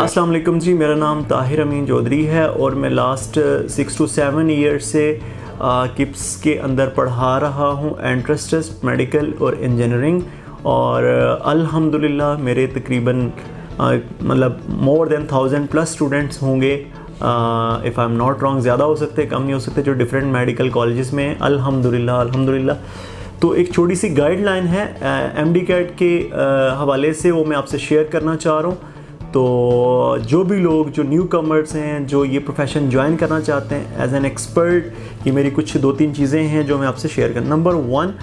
वालेकुम जी, मेरा नाम ताहिर अमीन चौधरी है और मैं last six two seven year से किप्स के अंदर पढ़ा रहा हूँ एंट्रस्ट मेडिकल और इंजीनियरिंग और, अल्हम्दुलिल्लाह मेरे तकरीबन मतलब more than thousand plus students होंगे। If I am not wrong ज़्यादा हो सकते, कम नहीं हो सकते, जो डिफरेंट मेडिकल कॉलेजेस में अल्हम्दुलिल्लाह अल्हम्दुलिल्लाह। तो एक छोटी सी गाइडलाइन है एम डी कैट के हवाले से वो मैं आपसे शेयर करना चाह रहा हूँ। तो जो भी लोग, जो न्यू कमर्स हैं, जो ये प्रोफेशन ज्वाइन करना चाहते हैं एज एन एक्सपर्ट ये मेरी कुछ दो तीन चीज़ें हैं जो मैं आपसे शेयर कर नंबर वन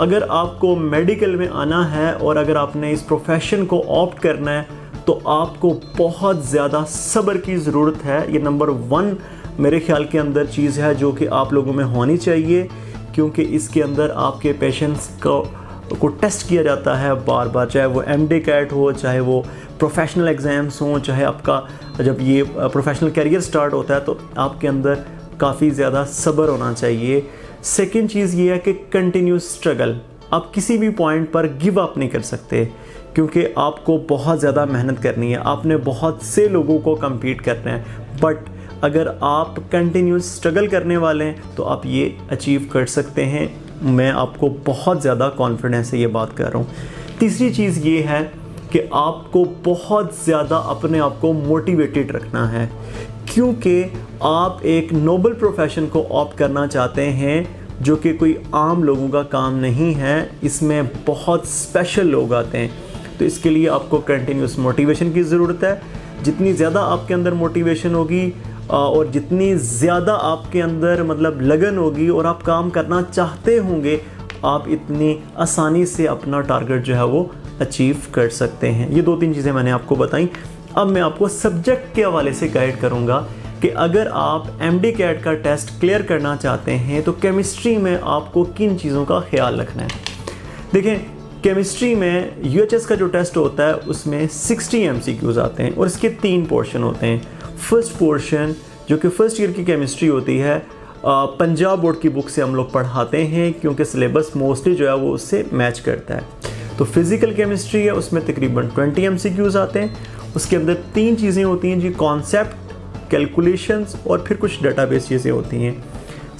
अगर आपको मेडिकल में आना है और अगर आपने इस प्रोफेशन को ऑप्ट करना है तो आपको बहुत ज़्यादा सब्र की ज़रूरत है। ये नंबर वन मेरे ख्याल के अंदर चीज़ है जो कि आप लोगों में होनी चाहिए, क्योंकि इसके अंदर आपके पेशेंट्स को को टेस्ट किया जाता है बार बार चाहे वो एम डी कैट हो, चाहे वो प्रोफेशनल एग्ज़ाम्स हों, चाहे आपका जब ये प्रोफेशनल कैरियर स्टार्ट होता है तो आपके अंदर काफ़ी ज़्यादा सब्र होना चाहिए। सेकेंड चीज़ ये है कि कंटिन्यूस स्ट्रगल आप किसी भी पॉइंट पर गिव अप नहीं कर सकते, क्योंकि आपको बहुत ज़्यादा मेहनत करनी है। आपने बहुत से लोगों को कम्पीट करना है बट अगर आप कंटिन्यूस स्ट्रगल करने वाले हैं तो आप ये अचीव कर सकते हैं। मैं आपको बहुत ज़्यादा कॉन्फिडेंस से ये बात कर रहा हूँ। तीसरी चीज़ ये है कि आपको बहुत ज़्यादा अपने आप को मोटिवेटेड रखना है, क्योंकि आप एक नोबल प्रोफेशन को ऑप्ट करना चाहते हैं, जो कि कोई आम लोगों का काम नहीं है, इसमें बहुत स्पेशल लोग आते हैं। तो इसके लिए आपको कंटिन्यूस मोटिवेशन की ज़रूरत है। जितनी ज़्यादा आपके अंदर मोटिवेशन होगी और जितनी ज़्यादा आपके अंदर मतलब लगन होगी और आप काम करना चाहते होंगे, आप इतनी आसानी से अपना टारगेट जो है वो अचीव कर सकते हैं। ये दो तीन चीज़ें मैंने आपको बताई। अब मैं आपको सब्जेक्ट के हवाले से गाइड करूँगा कि अगर आप एम डी कैट का टेस्ट क्लियर करना चाहते हैं तो केमिस्ट्री में आपको किन चीज़ों का ख्याल रखना है? देखें केमिस्ट्री में यूएचएस का जो टेस्ट होता है, उसमें 60 एम आते हैं और इसके तीन पोर्शन होते हैं। फ़र्स्ट पोर्शन, जो कि फ़र्स्ट ईयर की केमिस्ट्री होती है पंजाब बोर्ड की बुक से हम लोग पढ़ाते हैं, क्योंकि सिलेबस मोस्टली जो है वो उससे मैच करता है। तो फ़िज़िकल केमिस्ट्री है, उसमें तकरीबन 20 एम आते हैं। उसके अंदर तीन चीज़ें होती हैं, जी कॉन्सेप्ट कैलकुलेशंस और फिर कुछ डेटाबेस चीज़ें होती हैं।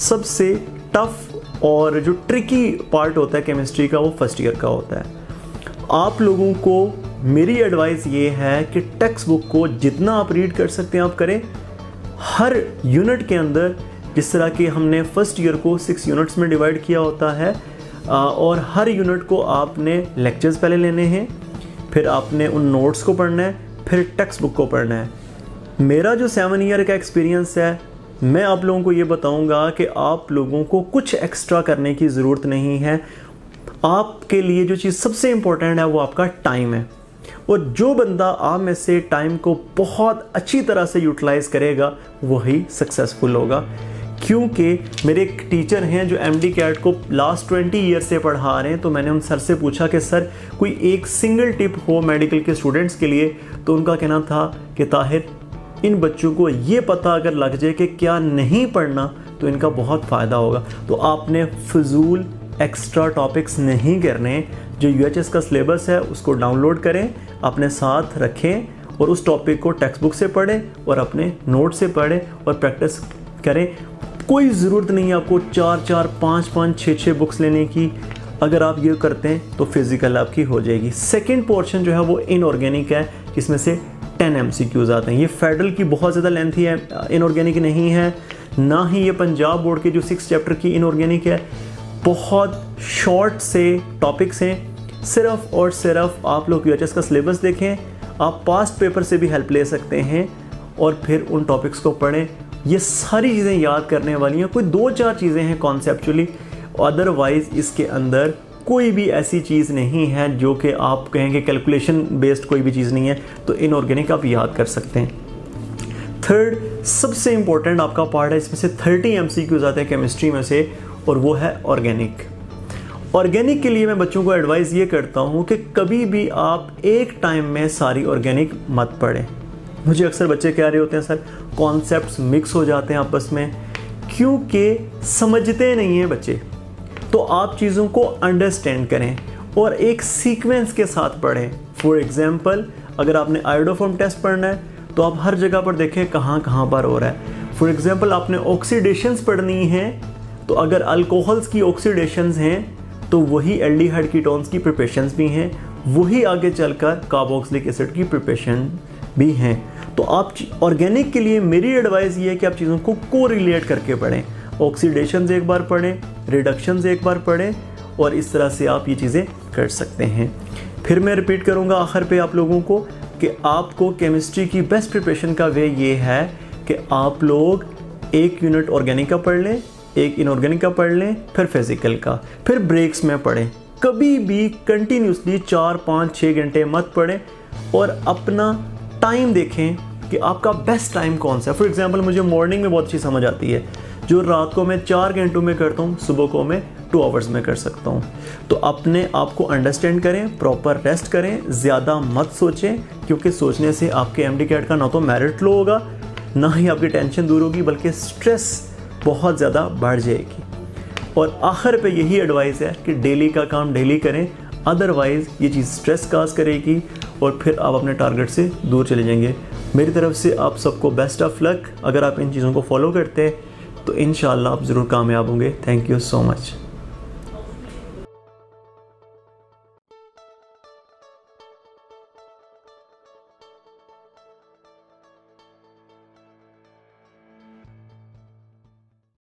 सबसे टफ और जो ट्रिकी पार्ट होता है केमिस्ट्री का, वो फ़र्स्ट ईयर का होता है। आप लोगों को मेरी एडवाइस ये है कि टेक्स्ट बुक को जितना आप रीड कर सकते हैं, आप करें। हर यूनिट के अंदर, जिस तरह कि हमने फ़र्स्ट ईयर को सिक्स यूनिट्स में डिवाइड किया होता है और हर यूनिट को आपने लेक्चर्स पहले लेने हैं, फिर आपने उन नोट्स को पढ़ना है, फिर टेक्स्ट बुक को पढ़ना है। मेरा जो सेवन ईयर का एक्सपीरियंस है, मैं आप लोगों को ये बताऊँगा कि आप लोगों को कुछ एक्स्ट्रा करने की ज़रूरत नहीं है। आपके लिए जो चीज़ सबसे इम्पोर्टेंट है, वो आपका टाइम है। और जो बंदा आप में से टाइम को बहुत अच्छी तरह से यूटिलाइज करेगा, वही सक्सेसफुल होगा। क्योंकि मेरे एक टीचर हैं जो एम डी कैट को लास्ट ट्वेंटी ईयर से पढ़ा रहे हैं तो मैंने उन सर से पूछा कि, सर, कोई एक सिंगल टिप हो मेडिकल के स्टूडेंट्स के लिए? तो उनका कहना था कि, ताहिर, इन बच्चों को ये पता अगर लग जाए कि क्या नहीं पढ़ना तो इनका बहुत फ़ायदा होगा। तो आपने फजूल एक्स्ट्रा टॉपिक्स नहीं करने, जो यूएचएस का सिलेबस है, उसको डाउनलोड करें, अपने साथ रखें और उस टॉपिक को टेक्स्ट बुक से पढ़ें और अपने नोट से पढ़ें और प्रैक्टिस करें। कोई ज़रूरत नहीं है आपको चार चार, पाँच पाँच, छः छः बुक्स लेने की। अगर आप ये करते हैं तो फ़िज़िकल आपकी हो जाएगी। सेकेंड पोर्शन जो है, वो इनऑर्गेनिक है, जिसमें से टेन एम आते हैं। ये फेडरल की बहुत ज़्यादा लेंथी है इनऑर्गेनिक नहीं है। ना ही ये पंजाब बोर्ड के जो सिक्स चैप्टर की इनऑर्गेनिक है बहुत शॉर्ट से टॉपिक्स हैं। सिर्फ़ और सिर्फ़ आप लोग यूएचएस का सिलेबस देखें, आप पास्ट पेपर से भी हेल्प ले सकते हैं और फिर उन टॉपिक्स को पढ़ें। ये सारी चीज़ें याद करने वाली हैं। कोई दो चार चीज़ें हैं कॉन्सेप्चुअली अदरवाइज़ इसके अंदर कोई भी ऐसी चीज़ नहीं है जो कि आप कहेंगे कैलकुलेशन बेस्ड कोई भी चीज़ नहीं है तो इनऑर्गेनिक आप याद कर सकते हैं। थर्ड सबसे इंपॉर्टेंट आपका पार्ट है, इसमें से थर्टी एम सी आते हैं केमिस्ट्री में से। और वो है ऑर्गेनिक ऑर्गेनिक के लिए मैं बच्चों को एडवाइस ये करता हूँ कि कभी भी आप एक टाइम में सारी ऑर्गेनिक मत पढ़ें। मुझे अक्सर बच्चे कह रहे होते हैं, सर कॉन्सेप्ट मिक्स हो जाते हैं आपस में। क्योंकि समझते नहीं हैं बच्चे। तो आप चीज़ों को अंडरस्टैंड करें और एक सीक्वेंस के साथ पढ़ें। फॉर एग्ज़ाम्पल अगर आपने आयोडोफॉर्म टेस्ट पढ़ना है तो आप हर जगह पर देखें कहाँ कहाँ पर हो रहा है। फॉर एग्ज़ाम्पल आपने ऑक्सीडेशंस पढ़नी है तो अगर अल्कोहल्स की ऑक्सीडेशंस हैं तो वही एल्डिहाइड कीटोन्स की प्रिपरेशंस भी हैं, वही आगे चलकर कार्बोक्सिलिक एसिड की प्रिपरेशन भी हैं। तो आप ऑर्गेनिक के लिए मेरी एडवाइस ये है कि आप चीज़ों को को रिलेट करके पढ़ें। ऑक्सीडेशन एक बार पढ़ें रिडक्शन एक बार पढ़ें और इस तरह से आप ये चीज़ें कर सकते हैं। फिर मैं रिपीट करूँगा आखिर पे आप लोगों को कि आपको केमिस्ट्री की बेस्ट प्रिपरेशन का वे ये है कि आप लोग एक यूनिट ऑर्गेनिक का पढ़ लें एक इनऑर्गेनिक का पढ़ लें, फिर फ़िज़िकल का। फिर ब्रेक्स में पढ़ें। कभी भी कंटिन्यूसली चार, पाँच छः घंटे मत पढ़ें और अपना टाइम देखें कि आपका बेस्ट टाइम कौन सा है। फॉर एग्ज़ाम्पल मुझे मॉर्निंग में बहुत अच्छी समझ आती है। जो रात को मैं चार घंटों में करता हूँ, सुबह को मैं टू आवर्स में कर सकता हूँ। तो अपने आप को अंडरस्टैंड करें प्रॉपर रेस्ट करें, ज़्यादा मत सोचें, क्योंकि सोचने से आपके एम डी कैट का ना तो मेरिट लो होगा, ना ही आपकी टेंशन दूर होगी, बल्कि स्ट्रेस बहुत ज़्यादा बढ़ जाएगी। और आखिर पे यही एडवाइस है कि डेली का काम डेली करें अदरवाइज़ ये चीज़ स्ट्रेस काज करेगी और फिर आप अपने टारगेट से दूर चले जाएँगे। मेरी तरफ़ से आप सबको बेस्ट ऑफ़ लक अगर आप इन चीज़ों को फॉलो करते हैं तो इन आप ज़रूर कामयाब होंगे। Thank you so much